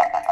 Thank you.